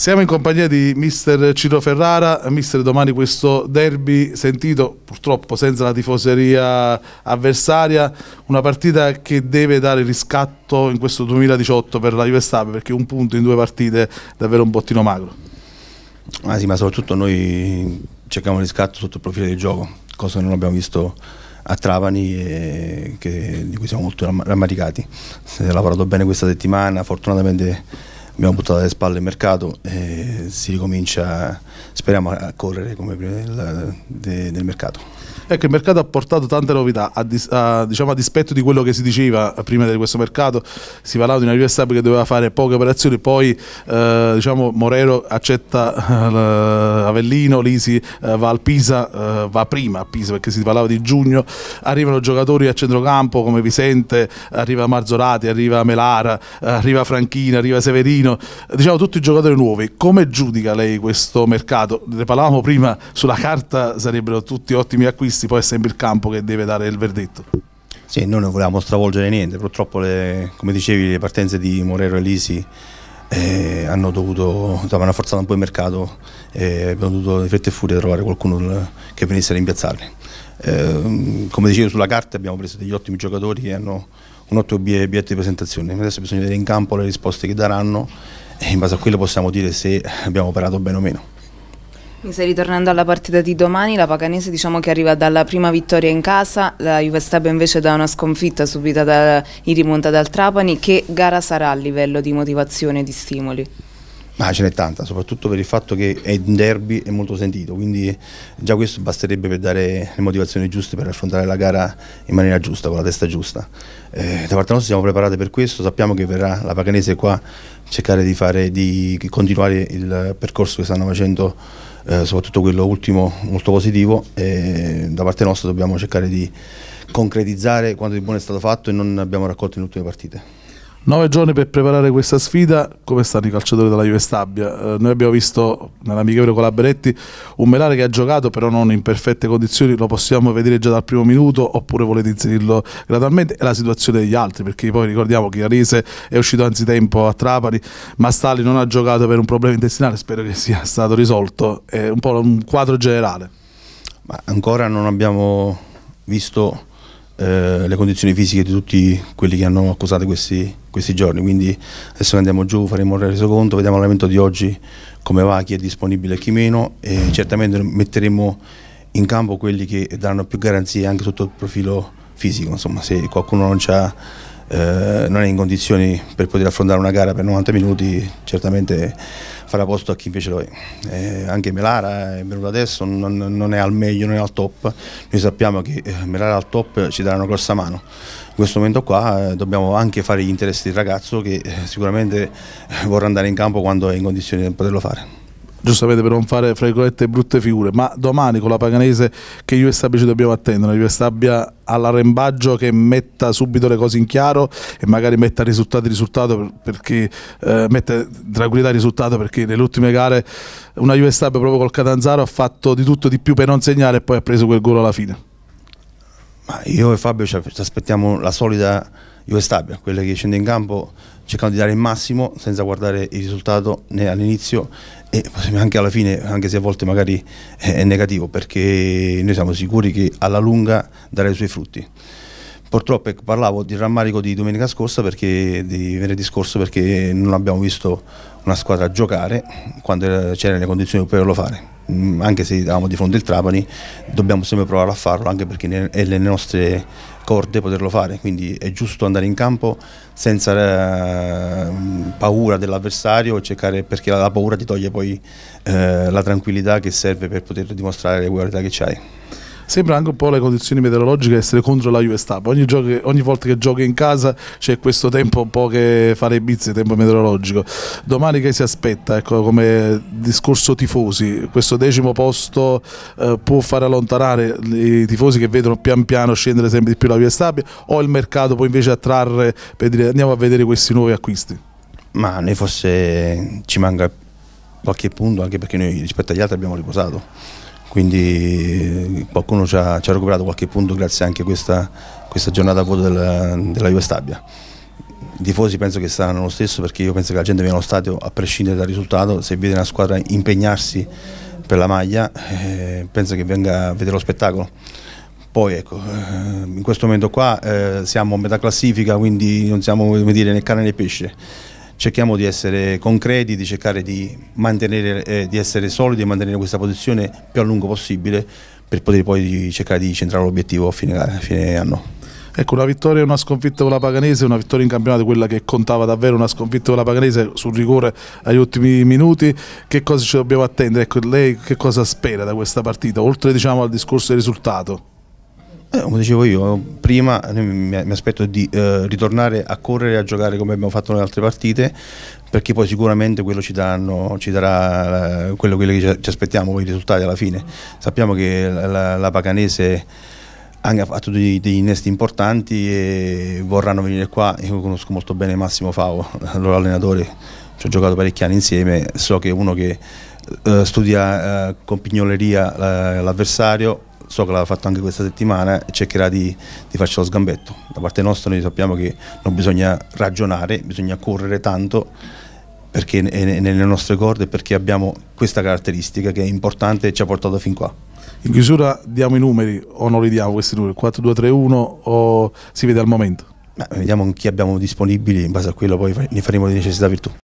Siamo in compagnia di mister Ciro Ferrara, mister domani questo derby sentito purtroppo senza la tifoseria avversaria, una partita che deve dare riscatto in questo 2018 per la Juve Stabia perché un punto in due partite è davvero un bottino magro. Ah sì, ma soprattutto noi cerchiamo riscatto sotto il profilo del gioco, cosa che non abbiamo visto a Trapani e che, di cui siamo molto rammaricati. Si è lavorato bene questa settimana, fortunatamente abbiamo buttato alle spalle il mercato e si ricomincia, speriamo, a correre come prima del, del mercato. Ecco, il mercato ha portato tante novità, a, a, diciamo, a, dispetto di quello che si diceva prima di questo mercato, si parlava di una Juve che doveva fare poche operazioni, poi eh, diciamo, Morero accetta eh, Avellino, Lisi eh, va al Pisa, eh, va prima a Pisa perché si parlava di giugno, arrivano giocatori a centrocampo come Vicente, arriva Marzorati, arriva Melara, arriva Franchina, arriva Severino, diciamo tutti giocatori nuovi. Come giudica lei questo mercato? Ne parlavamo prima, sulla carta sarebbero tutti ottimi acquisti questi poi è sempre il campo che deve dare il verdetto. Sì, noi non volevamo stravolgere niente, purtroppo le, come dicevi le partenze di Morero e Lisi eh, hanno dovuto, hanno forzato un po' il mercato e abbiamo dovuto di fretta e furia trovare qualcuno che venisse a rimpiazzarli. Eh, come dicevo sulla carta abbiamo preso degli ottimi giocatori che hanno un ottimo biglietto di presentazione, adesso bisogna vedere in campo le risposte che daranno e in base a quello possiamo dire se abbiamo operato bene o meno. Mi stai ritornando alla partita di domani, la Paganese diciamo che arriva dalla prima vittoria in casa, la Juve Stabia invece da una sconfitta subita da, in rimonta dal Trapani, che gara sarà a livello di motivazione e di stimoli? Ma ce n'è tanta, soprattutto per il fatto che è un derby è molto sentito, quindi già questo basterebbe per dare le motivazioni giuste per affrontare la gara in maniera giusta, con la testa giusta. Eh, da parte nostra siamo preparati per questo, sappiamo che verrà la Paganese qua cercare di, fare, di continuare il percorso che stanno facendo eh, soprattutto quello ultimo molto positivo e da parte nostra dobbiamo cercare di concretizzare quanto di buono è stato fatto e non abbiamo raccolto in ultime partite. Nove giorni per preparare questa sfida, come stanno i calciatori della Juve Stabia? Eh, noi abbiamo visto nell'amichevole con la Beretti un Melare che ha giocato però non in perfette condizioni, lo possiamo vedere già dal primo minuto oppure volete inserirlo gradualmente? E la situazione degli altri, perché poi ricordiamo che Arese è uscito anzitempo a Trapani, ma Stali non ha giocato per un problema intestinale, spero che sia stato risolto, è un po' un quadro generale. Ma ancora non abbiamo visto eh, le condizioni fisiche di tutti quelli che hanno accusato questi, questi giorni, quindi adesso andiamo giù, faremo il resoconto, vediamo l'allenamento di oggi come va, chi è disponibile e chi meno e certamente metteremo in campo quelli che daranno più garanzie anche sotto il profilo fisico, insomma se qualcuno non, eh, non è in condizioni per poter affrontare una gara per 90 minuti certamente farà posto a chi invece lo è. Eh, anche Melara è venuto adesso, non, non, è al meglio, non è al top. Noi sappiamo che eh, Melara al top ci darà una grossa mano. In questo momento qua eh, dobbiamo anche fare gli interessi del ragazzo che eh, sicuramente vorrà andare in campo quando è in condizioni di poterlo fare giustamente per non fare fra virgolette brutte figure, ma domani con la Paganese che Stabia ci dobbiamo attendere, Juve Stabia all'arrembaggio che metta subito le cose in chiaro e magari metta risultati risultato perché eh, mette tranquillità risultato perché nelle ultime gare una Stabia proprio col Catanzaro ha fatto di tutto di più per non segnare e poi ha preso quel gol alla fine. Ma io e Fabio ci aspettiamo la solita Juve Stabia, quelle che scende in campo cercando di dare il massimo senza guardare il risultato né all'inizio e anche alla fine, anche se a volte magari è negativo, perché noi siamo sicuri che alla lunga darà i suoi frutti. Purtroppo ecco, parlavo di rammarico di domenica scorsa, perché, di venerdì scorso, perché non abbiamo visto una squadra giocare quando c'erano le condizioni per poterlo fare. Mm, anche se eravamo di fronte al Trapani, dobbiamo sempre provare a farlo, anche perché è nelle nostre corde poterlo fare, quindi è giusto andare in campo senza eh, paura dell'avversario, perché la, paura ti toglie poi eh, la tranquillità che serve per poter dimostrare le qualità che hai sembra anche un po' le condizioni meteorologiche essere contro la Juve. Ogni, ogni, volta che giochi in casa c'è questo tempo un po' che fa le bizze, tempo meteorologico. Domani che si aspetta, ecco, come discorso tifosi, questo decimo posto eh, può far allontanare i tifosi che vedono pian piano scendere sempre di più la Juve o il mercato può invece attrarre per dire andiamo a vedere questi nuovi acquisti? Ma noi forse ci manca qualche punto anche perché noi rispetto agli altri abbiamo riposato quindi qualcuno ci ha, ci ha, recuperato qualche punto grazie anche a questa, questa giornata a voto della, della Juve Stabia. i tifosi penso che saranno lo stesso perché io penso che la gente viene allo stadio a prescindere dal risultato, se vede una squadra impegnarsi per la maglia eh, penso che venga a vedere lo spettacolo. Poi ecco, eh, in questo momento qua eh, siamo a metà classifica, quindi non siamo dire, né carne né pesce. Cerchiamo di essere concreti, di cercare di, eh, di essere solidi e mantenere questa posizione più a lungo possibile per poter poi cercare di centrare l'obiettivo a fine, a fine anno. Ecco, una vittoria e una sconfitta con la Paganese, una vittoria in campionato, quella che contava davvero una sconfitta con la Paganese sul rigore agli ultimi minuti. Che cosa ci dobbiamo attendere? Ecco, lei che cosa spera da questa partita, oltre diciamo, al discorso del risultato? Eh, come dicevo io, prima mi, mi aspetto di eh, ritornare a correre a giocare come abbiamo fatto nelle altre partite, perché poi sicuramente quello ci, daranno, ci darà eh, quello, quello, che ci aspettiamo, i risultati alla fine. Sappiamo che la, la, Paganese ha fatto degli, degli innesti importanti e vorranno venire qua. Io conosco molto bene Massimo Favo, loro allenatore, ci ho giocato parecchi anni insieme, so che è uno che eh, studia eh, con pignoleria l'avversario so che l'ha fatto anche questa settimana e cercherà di, di farci lo sgambetto. Da parte nostra noi sappiamo che non bisogna ragionare, bisogna correre tanto perché è nelle nostre corde perché abbiamo questa caratteristica che è importante e ci ha portato fin qua. In chiusura diamo i numeri o non li diamo questi numeri? 4, 2, 3, 1 o si vede al momento? Beh, vediamo chi abbiamo disponibili, in base a quello poi ne faremo di necessità virtù.